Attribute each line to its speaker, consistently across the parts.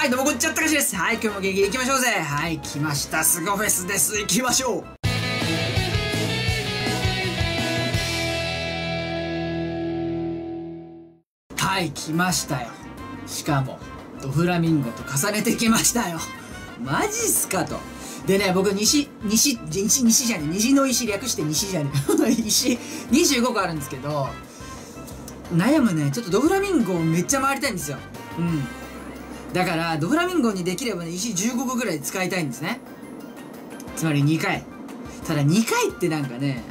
Speaker 1: はいどうもこんにちはたかしです。はい今日も元気にいきましょうぜ。はい来ました。スゴフェスです。行きましょう。はい来ましたよ。しかもドフラミンゴと重ねてきましたよ。マジっすかと。でね僕西西西西じゃね虹の石略して西じゃね 石25個あるんですけど悩むね。ちょっとドフラミンゴめっちゃ回りたいんですよ。うん。だからドフラミンゴにできればね石15個ぐらい使いたいんですね。つまり2回。ただ2回ってなんかね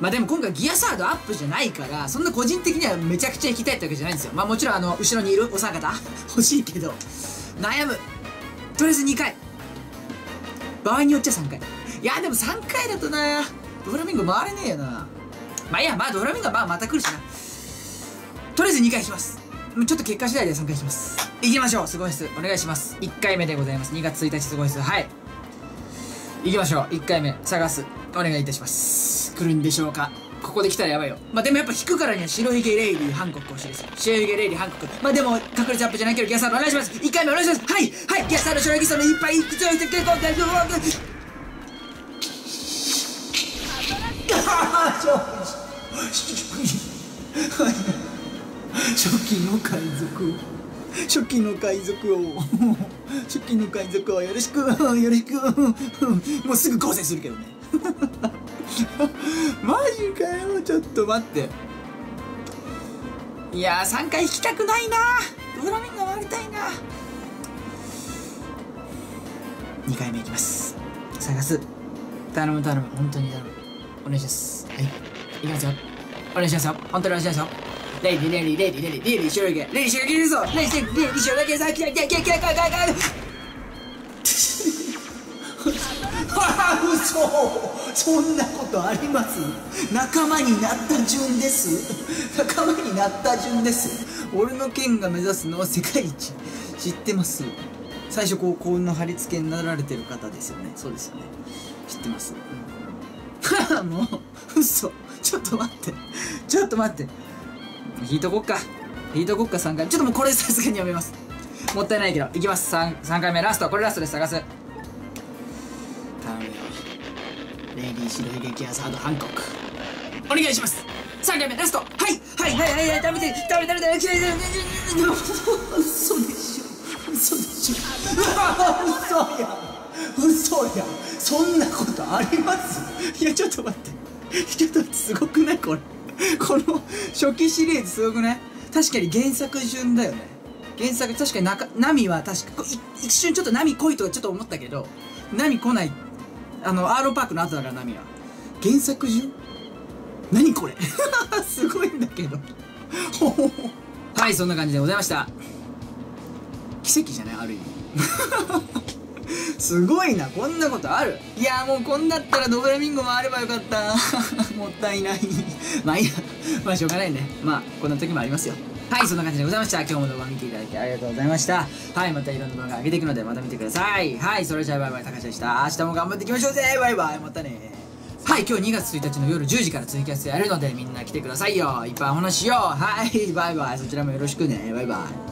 Speaker 1: まあでも今回ギアサードアップじゃないからそんな個人的にはめちゃくちゃ行きたいってわけじゃないんですよ。まあもちろんあの後ろにいるお三方 欲しいけど悩む。とりあえず2回。場合によっちゃ3回。いやでも3回だとなドフラミンゴ回れねえよな。まあいいやまあドフラミンゴはまあまた来るしな。とりあえず2回します。ちょっと結果次第で3回します。いきましょう。すごいっすお願いします。1回目でございます。2月1日すごいっすはい。いきましょう。1回目。探す。お願いいたします。来るんでしょうか。ここで来たらやばいよ。まあでもやっぱ引くからには白ひげレイリーハンコック欲しいです。白ひげレイリーハンコック。まあでも確率アップじゃないけどギャサードお願いします。1回目お願いします。はい。はい。ギャサード白ひげさんのいっぱいいくついて結構大丈夫。初期の海賊初期の海賊を初期の海賊をよろしくよろしくもうすぐ構成するけどね。マジかよちょっと待って。いやー3回引きたくないな。ドラミンゴ回りたいな。2回目いきます。探す。頼む頼む。本当に頼む。お願いします。はい。いきますよ。お願いしますよ。本当にお願いしますよ。レディレディレディレイディレディ白いけレイディ白いけいるぞレイディレイディ白いけさ来た来た来た来た来た来た来た嘘そんなことあります。仲間になった順です。仲間になった順です。俺の剣が目指すのは世界一。知ってます？最初こうこの貼り付けになられてる方ですよね。そうですよね。知ってます、うん、もう 嘘。ちょっと待って。ちょっと待って。引いとこっか。引いとこっか3回。ちょっともうこれさすがにやめます。もったいないけど。いきます。3, 3回目。ラスト。これラストです。探す。頼むよ。レディー白ひげギアサードハンコック。お願いします。3回目。ラスト。はい。はい。はい。はい。はい。食べて食べて食べて食べて嘘でしょ。嘘でしょ。嘘や。嘘や。そんなことあります？いやちょっと待って。ちょっと待って。すごくない？これ この初期シリーズすごくない？確かに原作順だよね。原作確かに中ナミは確か一瞬ちょっとナミ来いとかちょっと思ったけどナミ来ない。あのアーローパークの後だからナミは。原作順？何これ？すごいんだけど。はいそんな感じでございました。奇跡じゃない？ある意味。すごいなこんなことある？いやもうこんだったらドフラミンゴ回ればよかった。もったいない。まあいいや。まあしょうがないね。まあこんな時もありますよ。はいそんな感じでございました。今日も動画見ていただきありがとうございました。はいまたいろんな動画上げていくのでまた見てください。はいそれじゃあバイバイ。高橋でした。明日も頑張っていきましょうぜ。バイバイ。またね。はい今日2月1日の夜10時からツイキャスやるのでみんな来てくださいよ。いっぱいお話しよう。はいバイバイ。そちらもよろしくね。バイバイ。